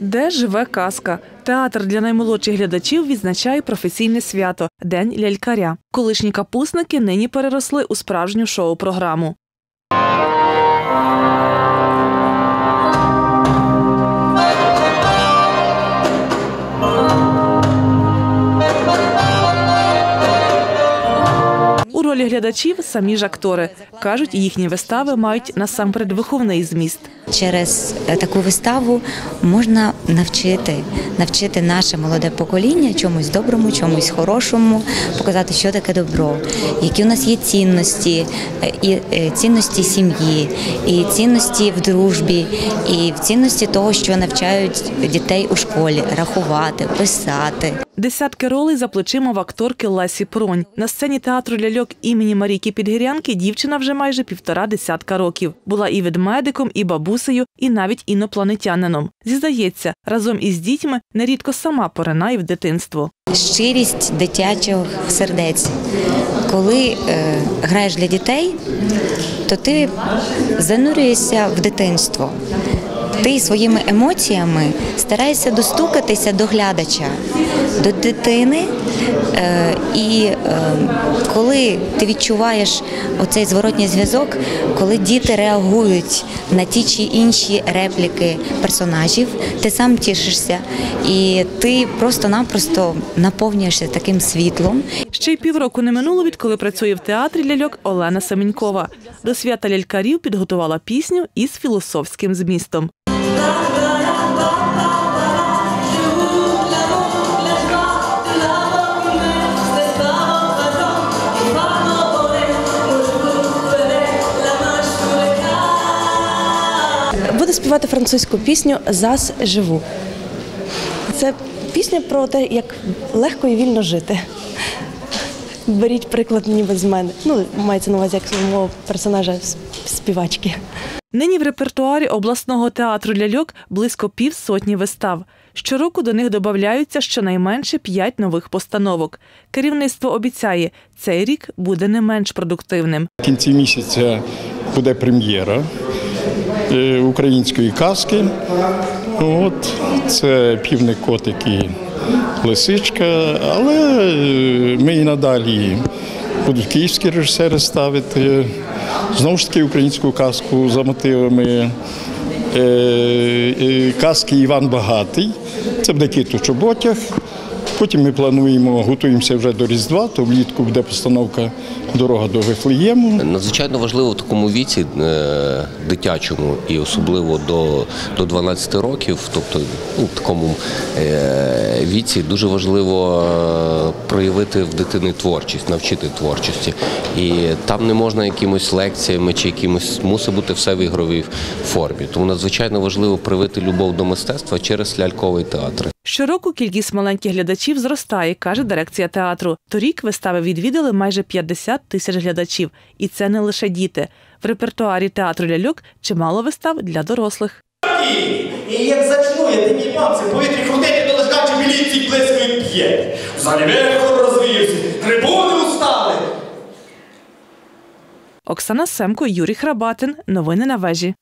Де живе казка? Театр для наймолодших глядачів відзначає професійне свято День лялькаря. Колишні капусники нині переросли у справжню шоу-програму. У ролі глядачів самі ж актори кажуть, їхні вистави мають насамперед виховний зміст. Через е, таку виставу можна навчити, навчити наше молоде покоління чомусь доброму, чомусь хорошому, показати, що таке добро, які у нас є цінності, е, і е, цінності сім'ї, і цінності в дружбі, і в цінності того, що навчають дітей у школі рахувати, писати. Десятки ролей за плечима в акторки Лесі Пронь. На сцені театру ляльок імені Марійки Підгірянки дівчина вже майже півтора десятка років. Була і ведмедиком, і бабусею, і навіть інопланетянином. Зізнається, разом із дітьми нерідко сама поринає в дитинство. щирість дитячих сердець. Коли е, граєш для дітей, то ти занурюєшся в дитинство. Ти своїми емоціями стараєшся достукатися до глядача, до дитини. Е, і е, коли ти відчуваєш оцей зворотній зв'язок, коли діти реагують на ті чи інші репліки персонажів, ти сам тішишся, і ти просто-напросто наповнюєшся таким світлом. Ще й півроку не минуло, відколи працює в театрі ляльок Олена Семенькова. До свята лялькарів підготувала пісню із філософським змістом. Буду співати французьку пісню Зас живу. Це пісня про те, як легко і вільно жити. Беріть приклад ніби з мене. Ну, мається на увазі як з мого персонажа співачки. Нині в репертуарі обласного театру ляльок близько півсотні вистав. Щороку до них додаються щонайменше п'ять нових постановок. Керівництво обіцяє, цей рік буде не менш продуктивним. В кінці місяця буде прем'єра е, української казки. От це півник котик і лисичка, але е, надалі будуть київські режисери ставити. Знову ж таки українську казку за мотивами е, казки Іван Багатий. Це буде кіт у чоботях. Потім ми плануємо, готуємося вже до Різдва, то влітку буде постановка Дорога до Вифлеєму. Надзвичайно важливо в такому віці е, дитячому і особливо до, до 12 років, тобто ну, в такому е, віці дуже важливо е, проявити в дитини творчість, навчити творчості. І там не можна якимось лекціями чи якимось мусить бути все в ігровій формі. Тому надзвичайно важливо привити любов до мистецтва через ляльковий театр. Щороку кількість маленьких глядачів зростає, каже дирекція театру. Торік вистави відвідали майже 50 тисяч глядачів, і це не лише діти. В репертуарі театру ляльок чимало вистав для дорослих. І як зачнує, мій папці, повітрі крутити, то лежачі міліції блискають п'є. В залі верхор розвівся, трибуни устали. Оксана Семко, Юрій Храбатин. Новини на вежі.